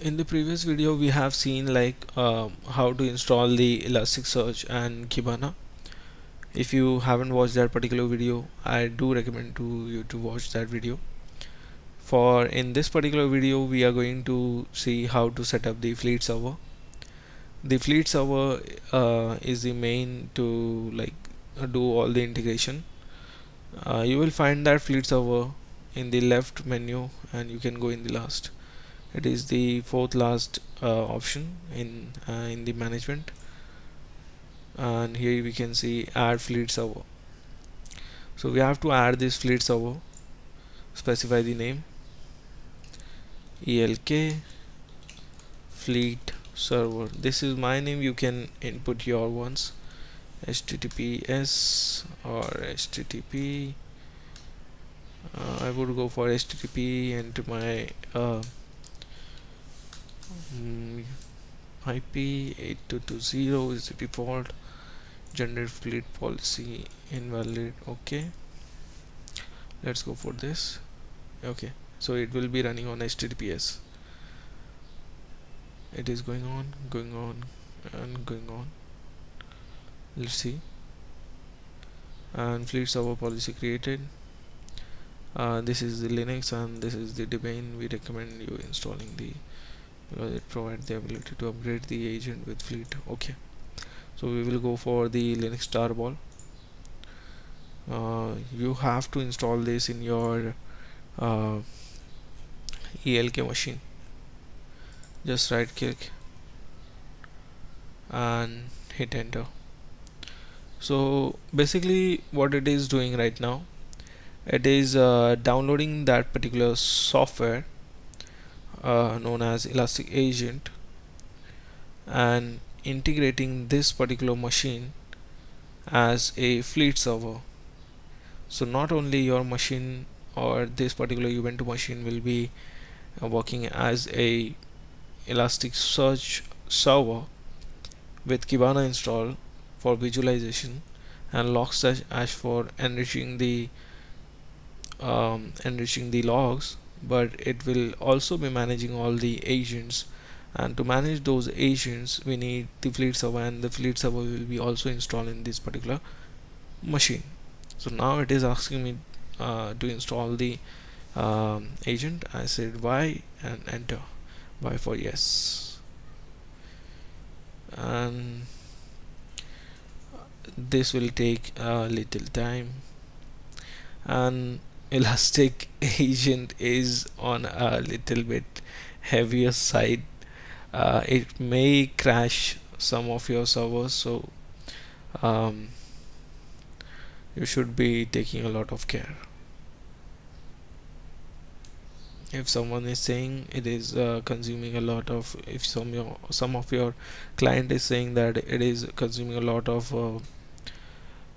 in the previous video we have seen like uh, how to install the Elasticsearch and Kibana. If you haven't watched that particular video I do recommend to you to watch that video. For in this particular video we are going to see how to set up the fleet server. The fleet server uh, is the main to like do all the integration. Uh, you will find that fleet server in the left menu and you can go in the last it is the fourth last uh, option in uh, in the management. And here we can see add fleet server. So we have to add this fleet server. Specify the name. Elk fleet server. This is my name. You can input your ones. Https or http uh, I would go for http enter my uh, mm, IP 8220 is the default generate fleet policy invalid. Okay. Let's go for this. Okay. So it will be running on HTTPS it is going on going on and going on. Let's see. And fleet server policy created. Uh, this is the Linux and this is the domain we recommend you installing the because it provides the ability to upgrade the agent with fleet. Okay. So we will go for the Linux tarball uh, you have to install this in your uh, ELK machine. Just right click and hit enter. So basically what it is doing right now it is uh, downloading that particular software uh, known as elastic agent and integrating this particular machine as a fleet server. So not only your machine or this particular Ubuntu machine will be uh, working as a Elasticsearch server with Kibana installed for visualization and Logstash for enriching the um, enriching the logs but it will also be managing all the agents. And to manage those agents we need the fleet server and the fleet server will be also installed in this particular machine. So now it is asking me uh, to install the um, agent. I said Y and enter. Y for yes. And this will take a little time. And elastic agent is on a little bit heavier side. Uh, it may crash some of your servers so um, you should be taking a lot of care. If someone is saying it is uh, consuming a lot of if some your some of your client is saying that it is consuming a lot of uh,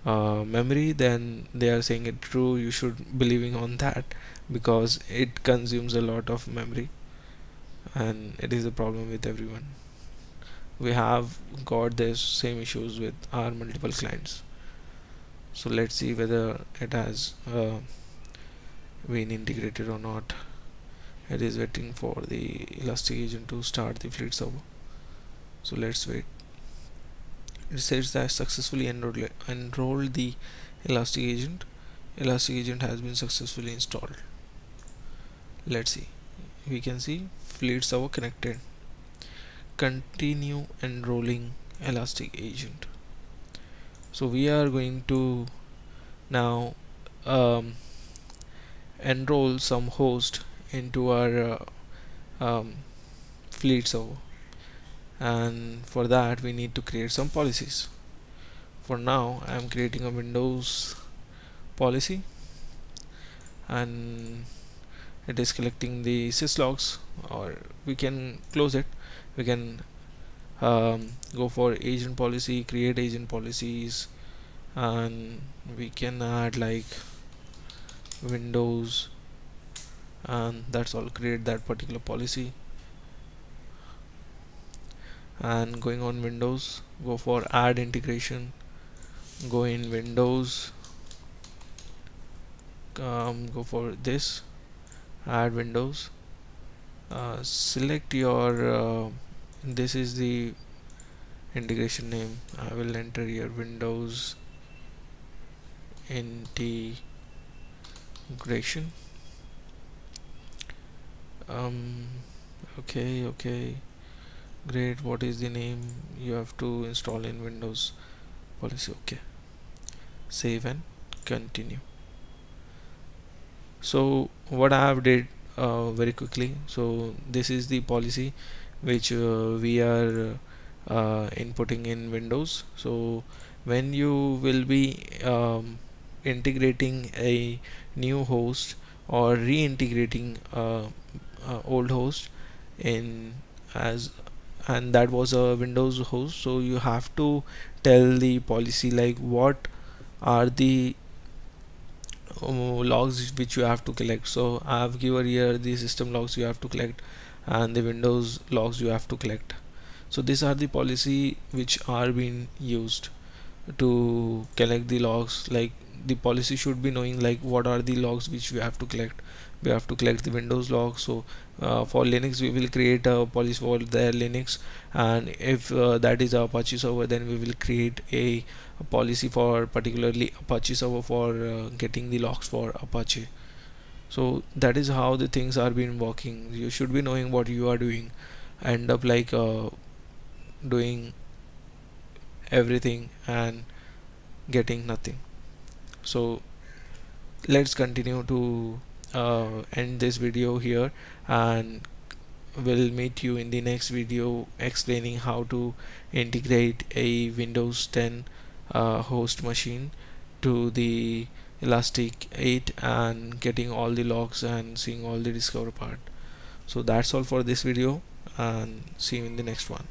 uh, memory then they are saying it true. You should believing on that because it consumes a lot of memory and it is a problem with everyone. We have got the same issues with our multiple clients. So let's see whether it has uh, been integrated or not. It is waiting for the elastic agent to start the fleet server. So let's wait it says that successfully enrolled, enrolled the elastic agent. Elastic agent has been successfully installed. Let's see. We can see fleet server connected. Continue enrolling elastic agent. So we are going to now um, enroll some host into our uh, um, fleet server and for that we need to create some policies. For now I am creating a Windows policy. And it is collecting the syslogs or we can close it. We can um, go for agent policy create agent policies. And we can add like Windows. And that's all. Create that particular policy and going on Windows go for add integration go in Windows um, go for this add Windows. Uh, select your uh, this is the integration name. I will enter here Windows integration. Um, okay okay great what is the name you have to install in Windows policy? Okay. Save and continue. So what I have did uh, very quickly so this is the policy which uh, we are uh, inputting in Windows. So when you will be um, integrating a new host or reintegrating uh, uh, old host in as and that was a Windows host. So you have to tell the policy like what are the um, logs which you have to collect. So I have given here the system logs you have to collect and the Windows logs you have to collect. So these are the policy which are being used to collect the logs like the policy should be knowing like what are the logs which we have to collect. We have to collect the windows log. So uh, for linux we will create a policy for their linux. And if uh, that is apache server then we will create a, a policy for particularly apache server for uh, getting the logs for apache. So that is how the things are being working. You should be knowing what you are doing. End up like uh, doing everything and getting nothing so let's continue to uh, end this video here and we'll meet you in the next video explaining how to integrate a Windows 10 uh, host machine to the Elastic 8 and getting all the logs and seeing all the discover part. So that's all for this video and see you in the next one